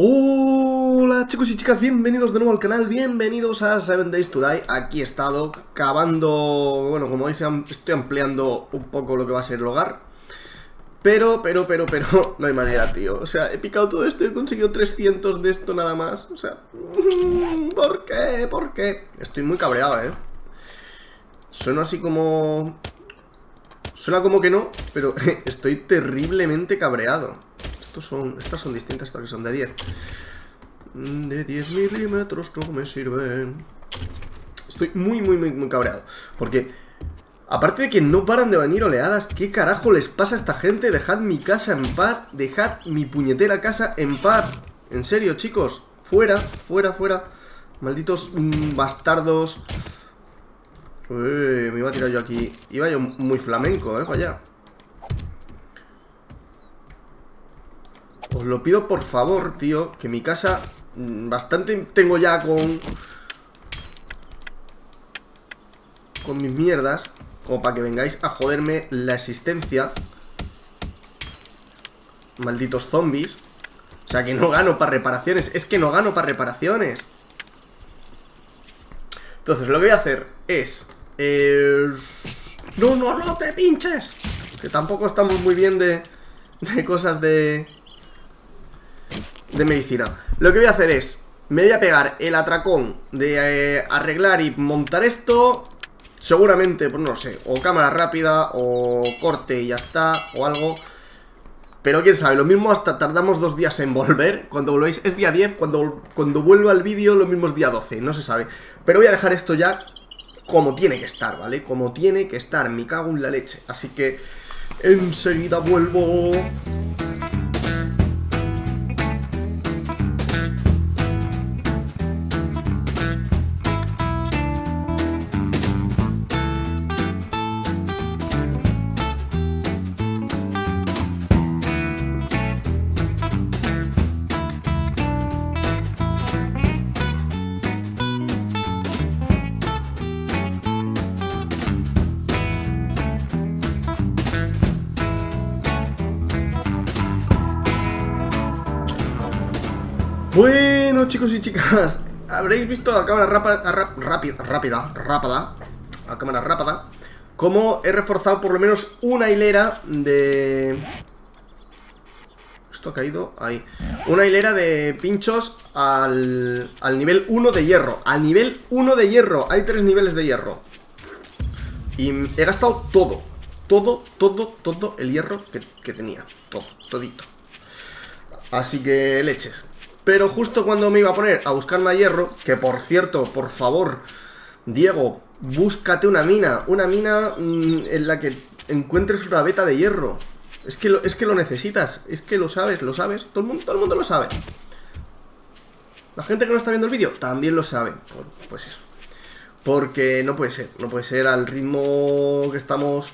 Hola chicos y chicas, bienvenidos de nuevo al canal, bienvenidos a 7 Days to Die. Aquí he estado cavando, bueno como veis estoy ampliando un poco lo que va a ser el hogar. Pero, pero, pero, pero, no hay manera tío. O sea, he picado todo esto y he conseguido 300 de esto nada más. O sea, ¿por qué? ¿Por qué? Estoy muy cabreado, eh. Suena así como... Suena como que no, pero estoy terriblemente cabreado estas son distintas, estas que son de 10 De 10 milímetros no me sirven Estoy muy, muy, muy, muy cabreado Porque, aparte de que no paran de venir oleadas ¿Qué carajo les pasa a esta gente? Dejad mi casa en paz Dejad mi puñetera casa en paz. En serio, chicos Fuera, fuera, fuera. Malditos mm, bastardos me iba a tirar yo aquí. Iba yo muy flamenco, eh, vaya Os lo pido por favor, tío Que mi casa mm, Bastante tengo ya con Con mis mierdas Como para que vengáis a joderme la existencia. Malditos zombies. O sea que no gano para reparaciones. Es que no gano para reparaciones. Entonces lo que voy a hacer es eh... No, no, no te pinches. Que tampoco estamos muy bien de De cosas de de medicina. Lo que voy a hacer es Me voy a pegar el atracón de eh, arreglar y montar esto Seguramente, pues no sé O cámara rápida, o corte y ya está O algo. Pero quién sabe, lo mismo hasta tardamos dos días en volver Cuando volvéis, es día 10 Cuando, cuando vuelva el vídeo lo mismo es día 12 No se sabe, pero voy a dejar esto ya Como tiene que estar, ¿vale? Como tiene que estar, me cago en la leche. Así que enseguida vuelvo chicos y chicas, habréis visto la cámara rápida, rápida, rápida, la cámara rápida, como he reforzado por lo menos una hilera de... Esto ha caído ahí. Una hilera de pinchos al, al nivel 1 de hierro. Al nivel 1 de hierro. Hay tres niveles de hierro. Y he gastado todo. Todo, todo, todo el hierro que tenía. Todo, todito. Así que leches. Pero justo cuando me iba a poner a buscar más hierro, que por cierto, por favor, Diego, búscate una mina, una mina mm, en la que encuentres una beta de hierro. Es que, lo, es que lo necesitas, es que lo sabes, lo sabes, todo el mundo, todo el mundo lo sabe. La gente que no está viendo el vídeo también lo sabe. Pues eso. Porque no puede ser, no puede ser al ritmo que estamos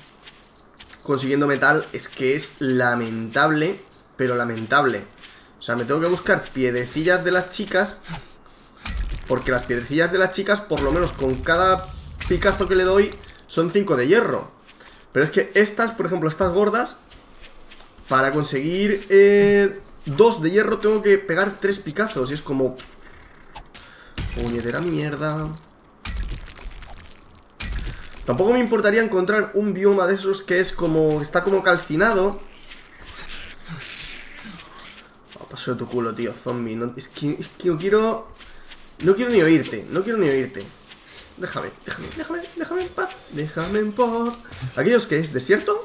consiguiendo metal. Es que es lamentable, pero lamentable. O sea, me tengo que buscar piedrecillas de las chicas Porque las piedrecillas de las chicas Por lo menos con cada picazo que le doy Son 5 de hierro. Pero es que estas, por ejemplo, estas gordas Para conseguir eh, Dos de hierro tengo que pegar tres picazos Y es como... Puñetera mierda. Tampoco me importaría encontrar un bioma de esos que es como... Está como calcinado Paso tu culo, tío, zombie. No, es, que, es que no quiero... No quiero ni oírte, no quiero ni oírte. Déjame, déjame, déjame, déjame en paz. Déjame en paz. ¿Aquellos que es desierto?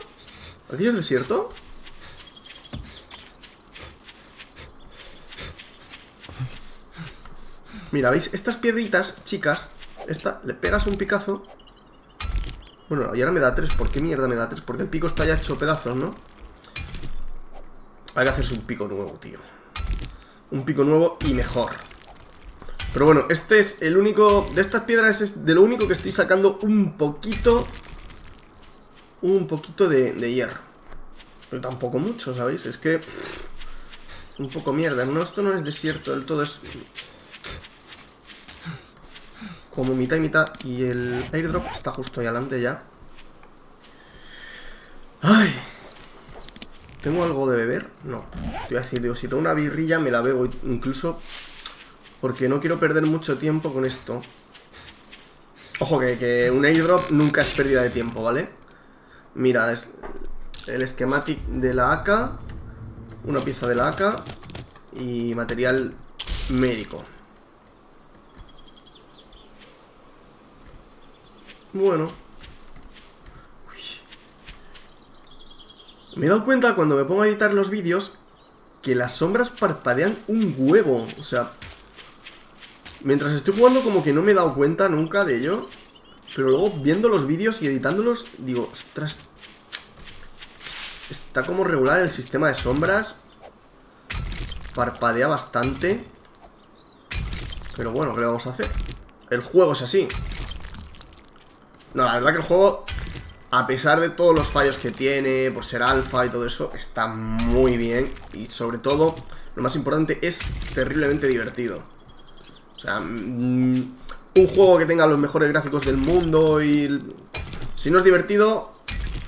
¿Aquellos desierto? Mira, ¿veis? Estas piedritas, chicas Esta, le pegas un picazo Bueno, y ahora me da tres ¿Por qué mierda me da tres? Porque el pico está ya hecho pedazos, ¿no? Hay que hacerse un pico nuevo, tío un pico nuevo y mejor. Pero bueno, este es el único De estas piedras es de lo único que estoy sacando un poquito Un poquito de, hierro. Pero tampoco mucho, ¿sabéis? Es que... un poco mierda No, esto no es desierto del todo, es... Como mitad y mitad Y el airdrop está justo ahí adelante ya. Ay ¿Tengo algo de beber? No. Te voy a decir, digo, si tengo una birrilla me la bebo incluso porque no quiero perder mucho tiempo con esto. Ojo, que, un airdrop nunca es pérdida de tiempo, ¿vale? Mira, es el schematic de la AK, una pieza de la AK y material médico. Bueno. Me he dado cuenta cuando me pongo a editar los vídeos que las sombras parpadean un huevo. O sea, mientras estoy jugando como que no me he dado cuenta nunca de ello. Pero luego viendo los vídeos y editándolos, digo, ostras, está como regular el sistema de sombras. Parpadea bastante. Pero bueno, ¿qué le vamos a hacer? El juego es así. No, la verdad que el juego, a pesar de todos los fallos que tiene, por ser alfa y todo eso, está muy bien. Y sobre todo, lo más importante, es terriblemente divertido. O sea, mm, un juego que tenga los mejores gráficos del mundo y... Si no es divertido,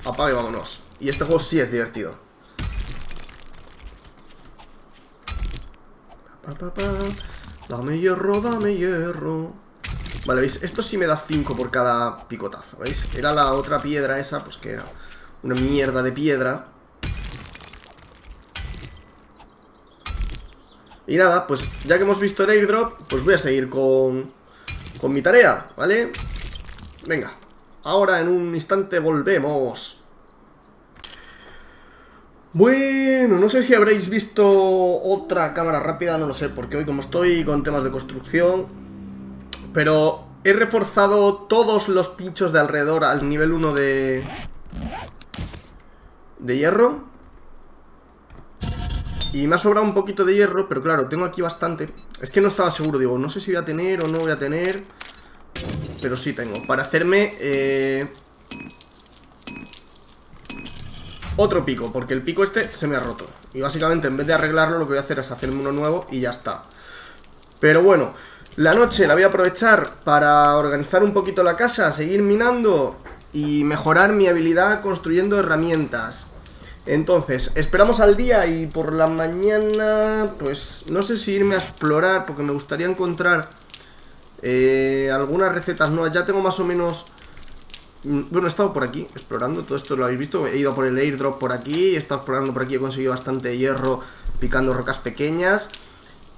apague y vámonos. Y este juego sí es divertido. Dame hierro, dame hierro. Vale, ¿veis? Esto sí me da 5 por cada picotazo, ¿veis? Era la otra piedra esa, pues que era una mierda de piedra. Y nada, pues ya que hemos visto el airdrop, pues voy a seguir con, con mi tarea, ¿vale? Venga, ahora en un instante volvemos. Bueno, no sé si habréis visto otra cámara rápida, no lo sé, porque hoy como estoy con temas de construcción, pero he reforzado todos los pinchos de alrededor al nivel 1 de... De hierro. Y me ha sobrado un poquito de hierro, pero claro, tengo aquí bastante. Es que no estaba seguro, digo, no sé si voy a tener o no voy a tener. Pero sí tengo. Para hacerme... Eh... Otro pico, porque el pico este se me ha roto. Y básicamente en vez de arreglarlo, lo que voy a hacer es hacerme uno nuevo y ya está. Pero bueno, la noche la voy a aprovechar para organizar un poquito la casa, seguir minando y mejorar mi habilidad construyendo herramientas. Entonces, esperamos al día y por la mañana, pues no sé si irme a explorar porque me gustaría encontrar eh, algunas recetas nuevas. Ya tengo más o menos... Mm, bueno, he estado por aquí explorando, todo esto lo habéis visto. He ido por el airdrop por aquí, he estado explorando por aquí, he conseguido bastante hierro picando rocas pequeñas.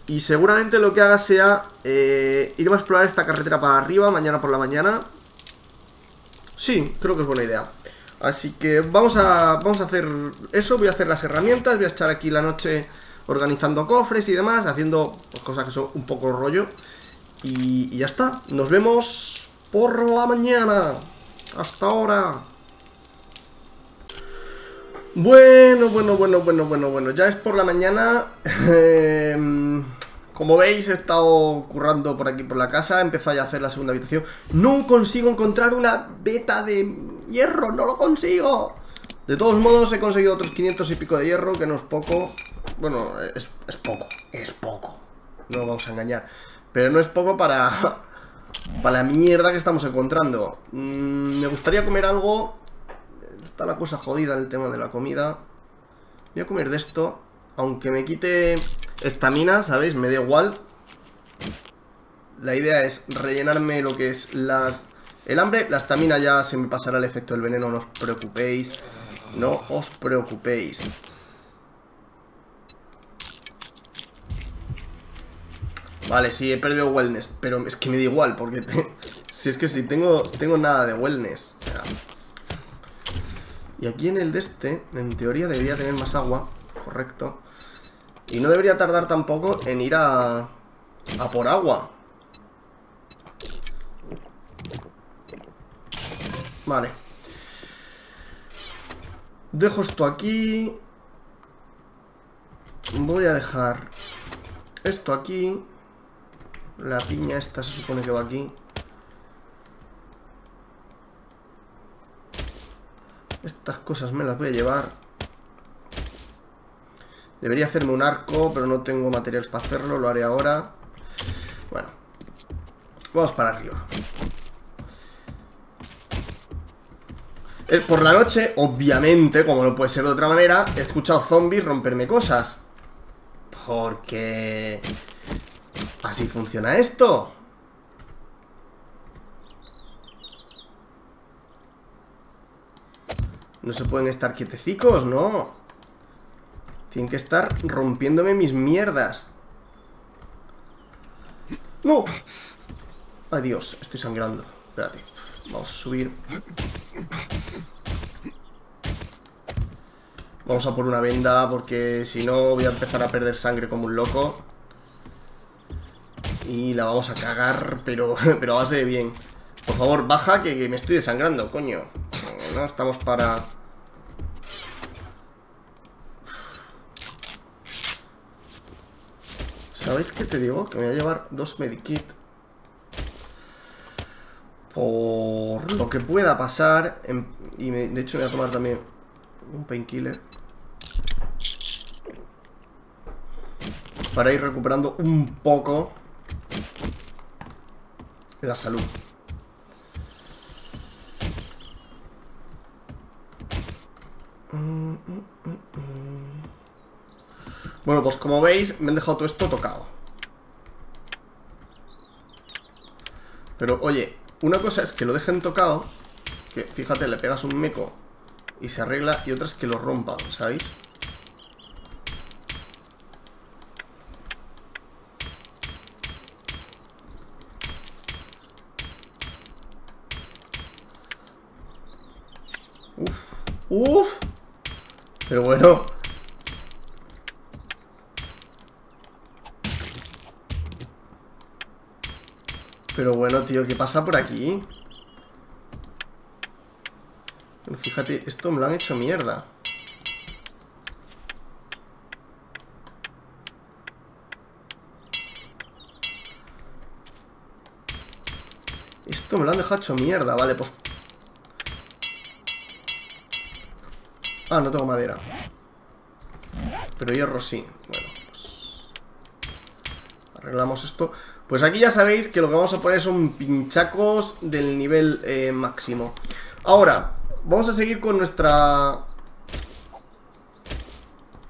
Y seguramente lo que haga sea eh, irme a explorar esta carretera para arriba mañana por la mañana. Sí, creo que es buena idea. Así que vamos a, vamos a hacer eso, voy a hacer las herramientas, voy a echar aquí la noche organizando cofres y demás, haciendo pues, cosas que son un poco rollo. Y, y ya está, nos vemos por la mañana. Hasta ahora. Bueno, bueno, bueno, bueno, bueno, bueno. Ya es por la mañana. Como veis, he estado currando por aquí por la casa. He empezado ya a hacer la segunda habitación. No consigo encontrar una beta de hierro. No lo consigo. De todos modos, he conseguido otros 500 y pico de hierro, que no es poco. Bueno, es, poco. Es poco. No vamos a engañar. Pero no es poco para... Para la mierda que estamos encontrando. Mm, me gustaría comer algo Está la cosa jodida el tema de la comida. Voy a comer de esto. Aunque me quite estamina, ¿sabéis? Me da igual. La idea es rellenarme lo que es la... El hambre, la estamina ya se me pasará el efecto del veneno, no os preocupéis. No os preocupéis. Vale, sí, he perdido wellness, pero es que me da igual, porque si es que si tengo, tengo nada de wellness. Y aquí en el de este, en teoría debería tener más agua, correcto. Y no debería tardar tampoco en ir a, a por agua. Vale. Dejo esto aquí. Voy a dejar esto aquí. La piña esta se supone que va aquí. Estas cosas me las voy a llevar. Debería hacerme un arco, pero no tengo materiales para hacerlo. Lo haré ahora. Bueno. Vamos para arriba. Eh, Por la noche, obviamente, como no puede ser de otra manera, he escuchado zombies romperme cosas. Porque... Así funciona esto. No se pueden estar quietecicos, no. Tienen que estar rompiéndome mis mierdas. ¡No! Adiós, estoy sangrando. Espérate. Vamos a subir. Vamos a por una venda porque si no voy a empezar a perder sangre como un loco. Y la vamos a cagar, pero, pero a base de bien. Por favor, baja que, que me estoy desangrando, coño. No estamos para... ¿Sabéis qué te digo? Que me voy a llevar dos medikit. Por lo que pueda pasar. en- y me- de hecho me voy a tomar también un painkiller. Para ir recuperando un poco la salud. Bueno, pues como veis, me han dejado todo esto tocado. Pero oye, una cosa es que lo dejen tocado, que fíjate, le pegas un meco y se arregla, y otra es que lo rompan, ¿sabéis? Uf, uf. Pero bueno, Pero bueno, tío, ¿qué pasa por aquí? Fíjate, esto me lo han hecho mierda. Esto me lo han dejado hecho mierda, vale, pues... Ah, no tengo madera. Pero hierro sí. Bueno, pues... Arreglamos esto. Pues aquí ya sabéis que lo que vamos a poner son pinchacos del nivel eh, máximo. Ahora, vamos a seguir con nuestra...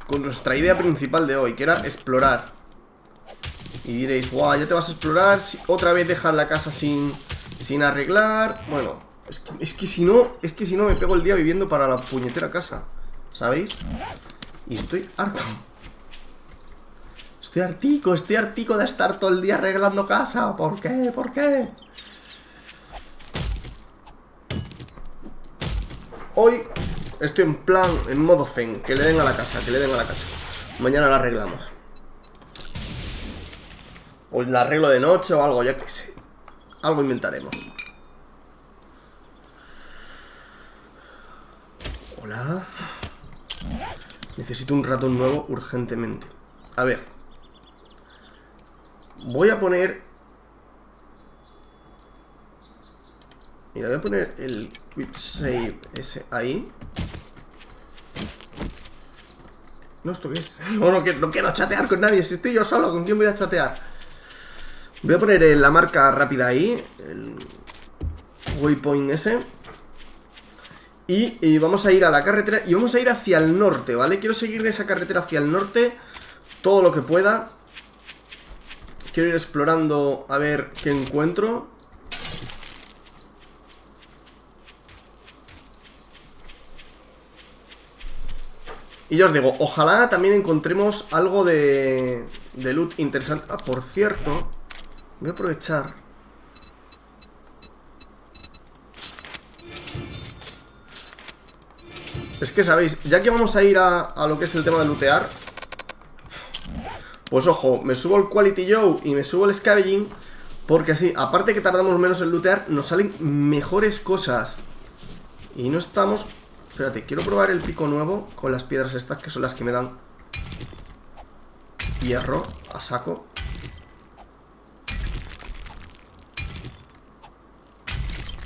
Con nuestra idea principal de hoy, que era explorar. Y diréis, guau, ya te vas a explorar, otra vez dejas la casa sin, sin arreglar. Bueno, es que, es que si no, es que si no me pego el día viviendo para la puñetera casa. ¿Sabéis? Y estoy harto. Estoy hartico, estoy hartico de estar todo el día arreglando casa. ¿Por qué? ¿Por qué? Hoy estoy en plan, en modo zen. Que le den a la casa, que le den a la casa. Mañana la arreglamos. O la arreglo de noche o algo, ya que sé. Algo inventaremos. Hola. Necesito un ratón nuevo urgentemente. A ver. Voy a poner... Mira, voy a poner el Quick Save ese ahí. No, ¿esto qué es? No, quiero- chatear con nadie. Si estoy yo solo, ¿con quién voy a chatear? Voy a poner la marca rápida ahí. El waypoint ese. Y, y vamos a ir a la carretera y vamos a ir hacia el norte, ¿vale? Quiero seguir esa carretera hacia el norte todo lo que pueda. Quiero ir explorando a ver qué encuentro. Y yo os digo, ojalá también encontremos algo de, de loot interesante. Ah, por cierto, voy a aprovechar. Es que sabéis, ya que vamos a ir a, a lo que es el tema de lootear, pues ojo, me subo el Quality Joe y me subo el Scavenging, porque así, aparte que tardamos menos en lootear, nos salen mejores cosas. Y no estamos... Espérate, quiero probar el pico nuevo con las piedras estas, que son las que me dan hierro a saco.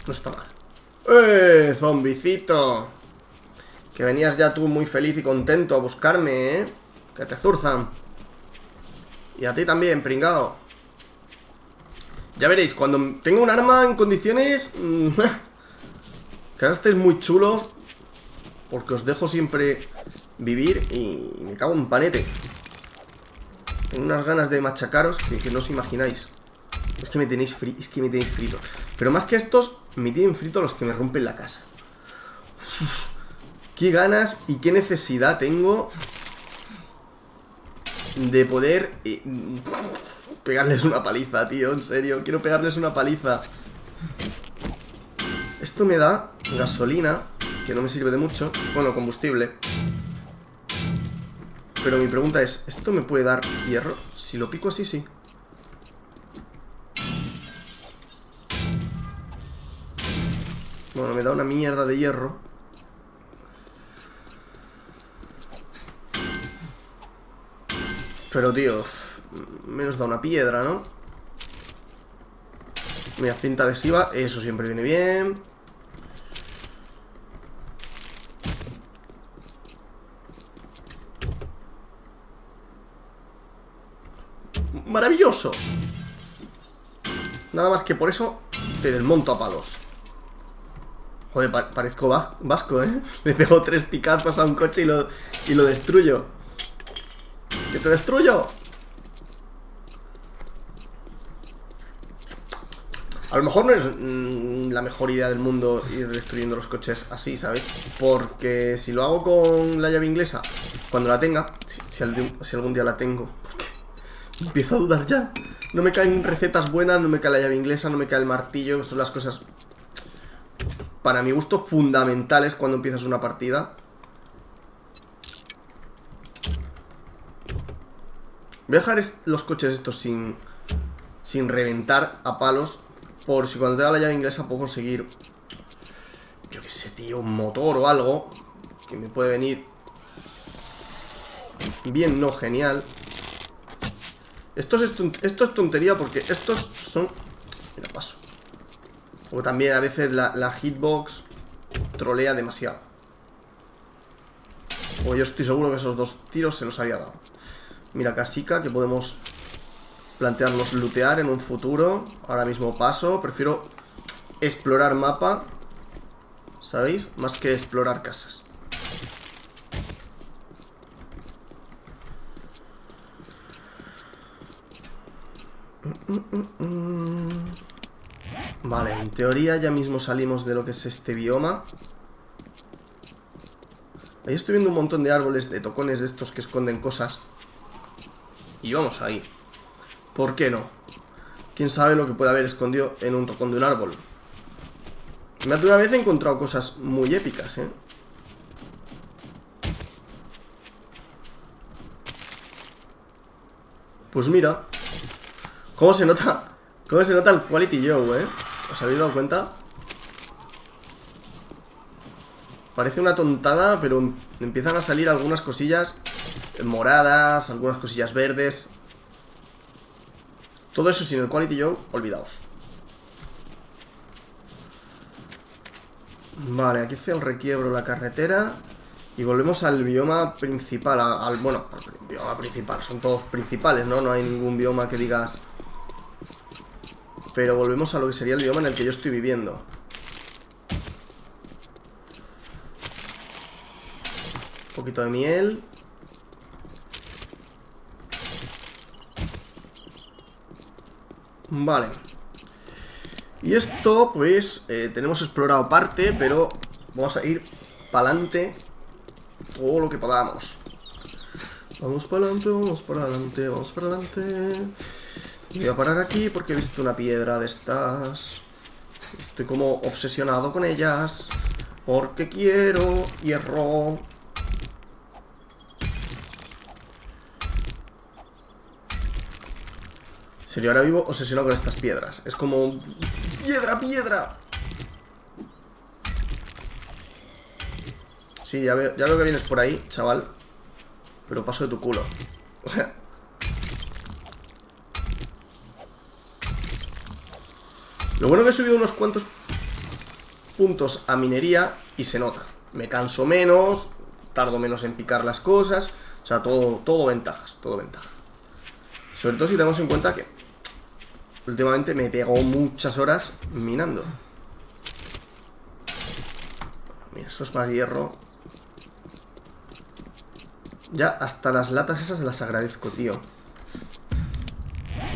No está mal. ¡Eh, zombicito! Que venías ya tú muy feliz y contento a buscarme, ¿eh? Que te zurzan. Y a ti también, pringao. Ya veréis, cuando tenga un arma en condiciones... mm, estéis muy chulos. Porque os dejo siempre vivir y me cago en panete. Tengo unas ganas de machacaros que, no os imagináis. Es que me tenéis es que me tenéis frito. Pero más que estos, me tienen frito los que me rompen la casa. qué ganas y qué necesidad tengo de poder eh, pegarles una paliza, tío, en serio. Quiero pegarles una paliza. Esto me da gasolina, que no me sirve de mucho. Bueno, combustible. Pero mi pregunta es, ¿esto me puede dar hierro? Si lo pico así, sí. Bueno, me da una mierda de hierro. Pero, tío, menos da una piedra, ¿no? Mira, cinta adhesiva, eso siempre viene bien. maravilloso. Nada más que por eso te desmonto a palos. Joder, parezco vasco, ¿eh? Le pego tres picazos a un coche y lo, y lo destruyo. ¡Que te destruyo! A lo mejor no es mm, la mejor idea del mundo ir destruyendo los coches así, ¿sabes? Porque si lo hago con la llave inglesa, cuando la tenga, si algún día la tengo, Empiezo a dudar ya. No me caen recetas buenas, no me cae la llave inglesa, no me cae el martillo, son las cosas para mi gusto fundamentales cuando empiezas una partida. Voy a dejar los coches estos sin, sin reventar a palos por si cuando tenga la llave inglesa puedo conseguir, yo qué sé, tío, un motor o algo que me puede venir bien, no genial. Esto es, esto es tontería porque estos son... Mira, paso. O también a veces la, hitbox trolea demasiado. O yo estoy seguro que esos dos tiros se los había dado. Mira, casica que podemos plantearnos lootear en un futuro. Ahora mismo paso. Prefiero explorar mapa. ¿Sabéis? Más que explorar casas. Vale, en teoría ya mismo salimos de lo que es este bioma. Ahí estoy viendo un montón de árboles, de tocones de estos que esconden cosas. Y vamos ahí. ¿Por qué no? ¿Quién sabe lo que puede haber escondido en un tocón de un árbol? Más de una vez he encontrado cosas muy épicas, ¿eh? Pues mira, ¿Cómo se nota? ¿Cómo se nota el Quality Joe, eh? ¿Os habéis dado cuenta? Parece una tontada, pero empiezan a salir algunas cosillas moradas, algunas cosillas verdes. Todo eso sin el Quality Joe, olvidaos. Vale, aquí hace el requiebro la carretera Y volvemos al bioma principal al, Bueno, al bioma principal Son todos principales, ¿no? No hay ningún bioma que digas pero volvemos a lo que sería el bioma en el que yo estoy viviendo. Un poquito de miel. Vale. Y esto, pues, eh, tenemos explorado parte, pero vamos a ir para adelante todo lo que podamos. Vamos para adelante, vamos para adelante, vamos para adelante. Voy a parar aquí porque he visto una piedra de estas. Estoy como obsesionado con ellas. Porque quiero hierro. Serio, ahora vivo obsesionado con estas piedras. Es como... ¡Piedra, piedra! Sí, ya veo, ya veo que vienes por ahí, chaval. Pero paso de tu culo. O sea... Lo bueno que he subido unos cuantos puntos a minería y se nota. Me canso menos, tardo menos en picar las cosas. O sea, todo, todo ventajas, todo ventajas. Sobre todo si tenemos en cuenta que últimamente me pegó muchas horas minando. Mira, eso es más hierro. Ya hasta las latas esas las agradezco, tío.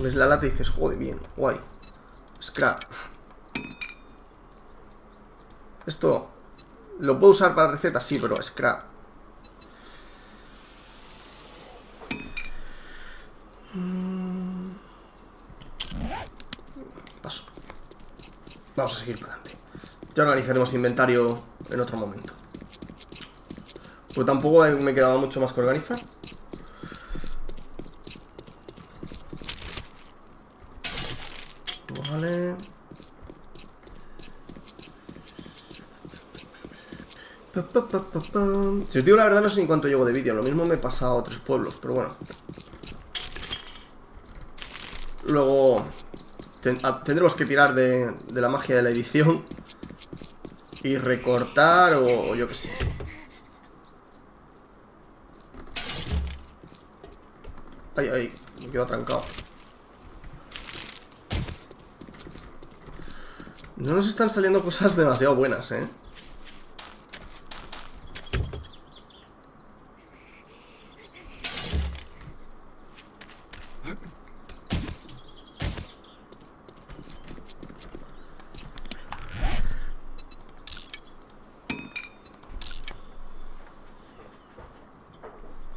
Ves la lata y dices, joder, bien, guay. Scrap. Esto lo puedo usar para recetas, sí, pero scrap. Paso. Vamos a seguir para adelante. Ya organizaremos inventario en otro momento. Pues tampoco me quedaba mucho más que organizar. Vale. Si os digo la verdad no sé ni cuánto llevo de vídeo Lo mismo me he pasado a tres pueblos Pero bueno Luego ah, Tendremos que tirar de, la magia de la edición Y recortar o, yo qué sé Ay, ay, me quedo trancado No nos están saliendo cosas demasiado buenas, ¿eh?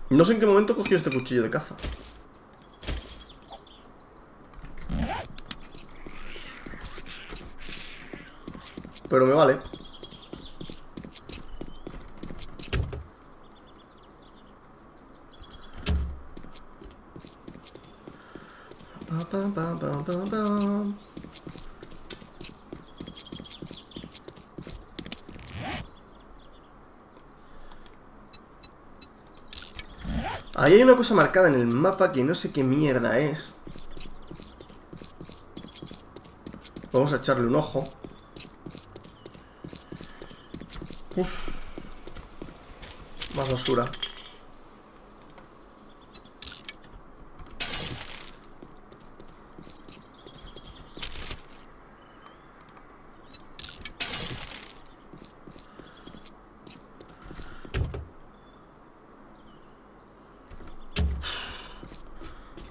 No sé en qué momento cogió este cuchillo de caza. Pero me vale. Ahí hay una cosa marcada en el mapa que no sé qué mierda es. Vamos a echarle un ojo. Más basura.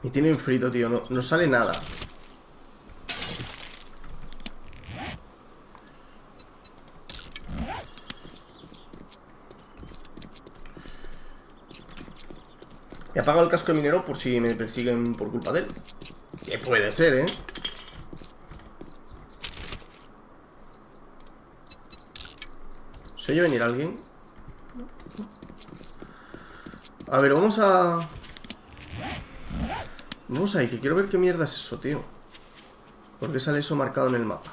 Y tienen frito, tío. No, no sale nada. He apagado el casco de minero por si me persiguen por culpa de él. Que puede ser, ¿eh? ¿Se oye venir alguien? A ver, vamos a... Vamos ahí, que quiero ver qué mierda es eso, tío. ¿Por qué sale eso marcado en el mapa?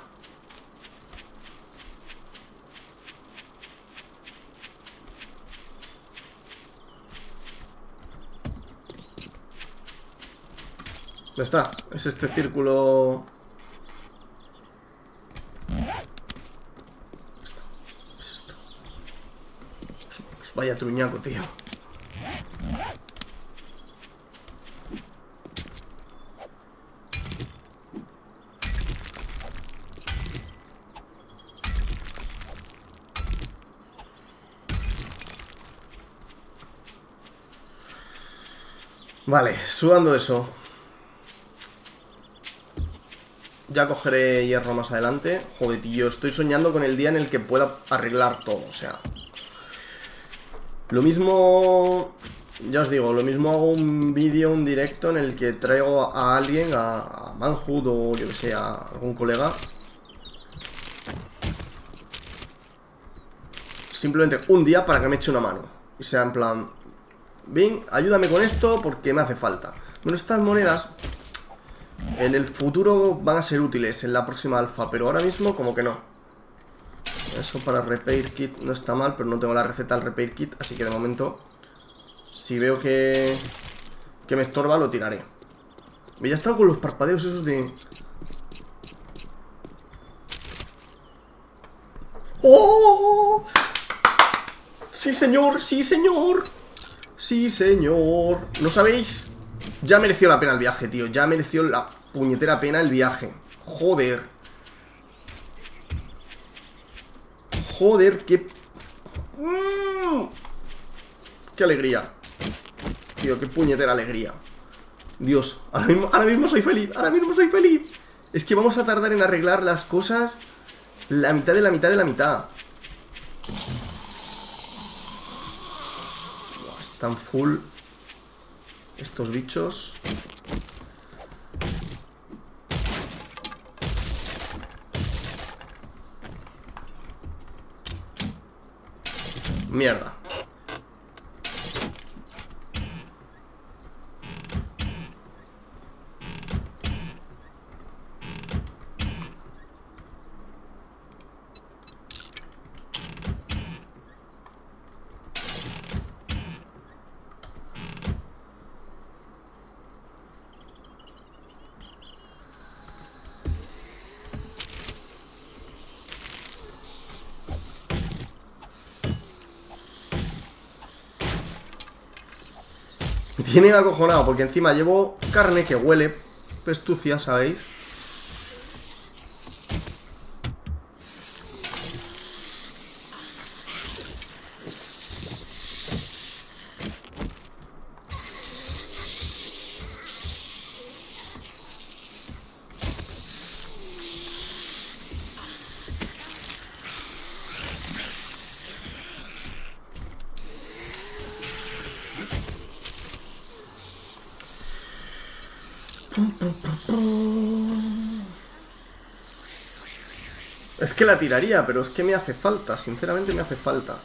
Ya está, es este círculo... pues vaya truñaco, tío. Vale, sudando eso Ya cogeré hierro más adelante. Joder, tío, estoy soñando con el día en el que pueda arreglar todo, o sea. Lo mismo... Ya os digo, lo mismo hago un vídeo, un directo en el que traigo a alguien, a, Manhood o yo que sé, a algún colega. Simplemente un día para que me eche una mano. Y sea en plan, Bien, ayúdame con esto porque me hace falta Bueno, estas monedas En el futuro van a ser útiles En la próxima alfa, pero ahora mismo como que no Eso para repair kit no está mal Pero no tengo la receta del repair kit Así que de momento Si veo que Que me estorba, lo tiraré Me ya estado con los parpadeos esos de... ¡Oh! ¡Sí, señor! ¡Sí, señor! Sí, señor. ¿No sabéis? Ya mereció la pena el viaje, tío. Ya mereció la puñetera pena el viaje. Joder. Joder, qué ¡Mmm! ¡Qué alegría! Tío, qué puñetera alegría. Dios, mismo, ahora mismo soy feliz, ahora mismo soy feliz. Es que vamos a tardar en arreglar las cosas la mitad de la mitad de la mitad. Están full estos bichos. Mierda. Tiene acojonado porque encima llevo carne que huele pestucia, ¿sabéis? Es que la tiraría, pero es que me hace falta, sinceramente me hace falta.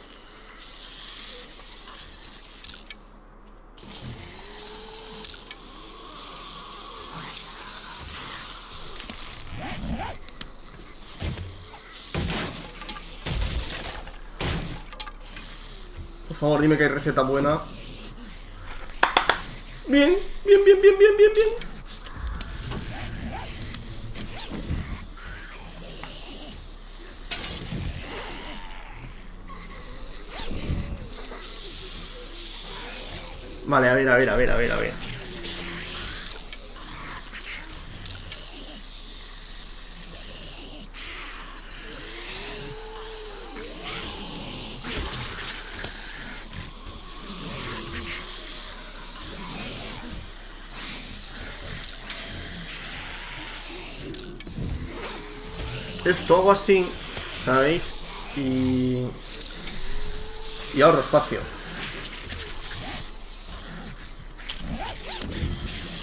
Por favor, dime que hay receta buena. Bien, bien, bien, bien, bien, bien, bien. Vale, a ver, a ver, a ver, a ver, a ver. Esto hago así, ¿sabéis? Y... Y ahorro espacio.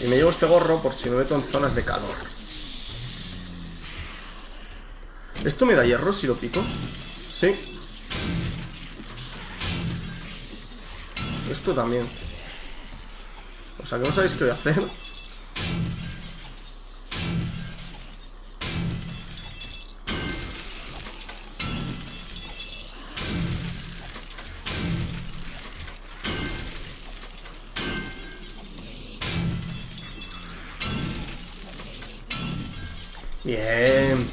Y me llevo este gorro por si me meto en zonas de calor. ¿Esto me da hierro si lo pico? Sí. Esto también. O sea que no sabéis qué voy a hacer. Bien,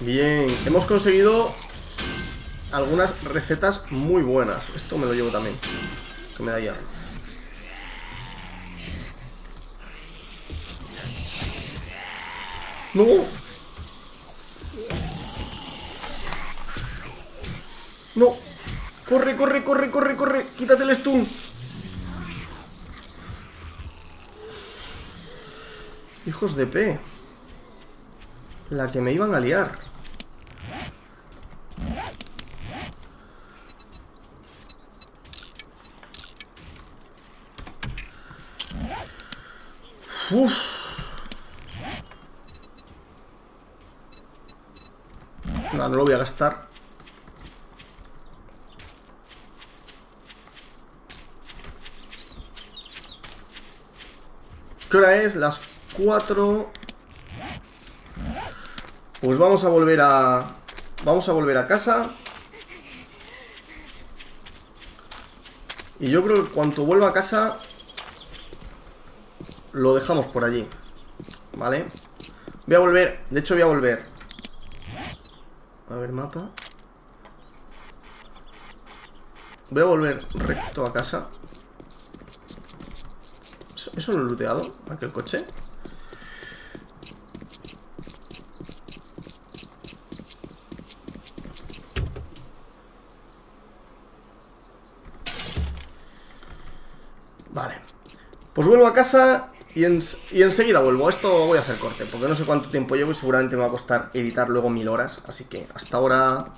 bien. Hemos conseguido algunas recetas muy buenas. Esto me lo llevo también, que me da hierro. ¡No! ¡No! ¡Corre, corre, corre, corre, corre! ¡Quítate el stun! Hijos de P. La que me iban a liar. Uf. No, no lo voy a gastar. ¿Qué hora es? Las 4 pues vamos a volver a... Vamos a volver a casa. Y yo creo que cuanto vuelva a casa... Lo dejamos por allí. ¿Vale? Voy a volver... De hecho voy a volver... A ver, mapa. Voy a volver recto a casa. ¿Eso, lo he looteado? ¿Aquel coche? Pues vuelvo a casa y, y enseguida vuelvo. Esto voy a hacer corte, porque no sé cuánto tiempo llevo y seguramente me va a costar editar luego mil horas. Así que hasta ahora...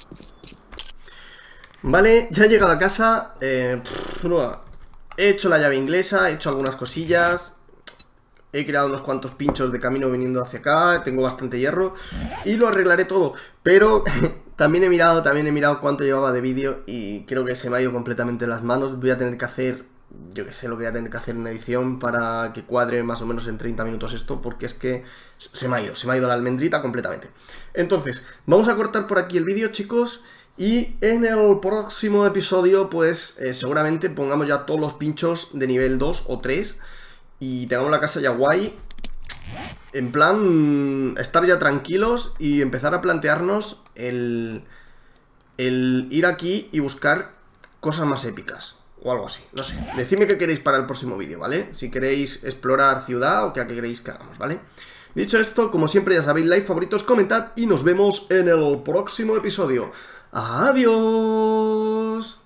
Vale, ya he llegado a casa. Eh, he hecho la llave inglesa, he hecho algunas cosillas. He creado unos cuantos pinchos de camino viniendo hacia acá, tengo bastante hierro y lo arreglaré todo. Pero también he mirado, también he mirado cuánto llevaba de vídeo y creo que se me ha ido completamente las manos. Voy a tener que hacer, yo que sé lo que voy a tener que hacer en edición para que cuadre más o menos en 30 minutos esto, porque es que se me ha ido, se me ha ido la almendrita completamente. Entonces, vamos a cortar por aquí el vídeo, chicos. Y en el próximo episodio, pues eh, seguramente pongamos ya todos los pinchos de nivel 2 o 3 y tengamos la casa ya guay. En plan, estar ya tranquilos y empezar a plantearnos el, el ir aquí y buscar cosas más épicas. O algo así, no sé. Decidme qué queréis para el próximo vídeo, ¿vale? Si queréis explorar ciudad o qué queréis que hagamos, ¿vale? Dicho esto, como siempre ya sabéis, like, favoritos, comentad y nos vemos en el próximo episodio. ¡Adiós!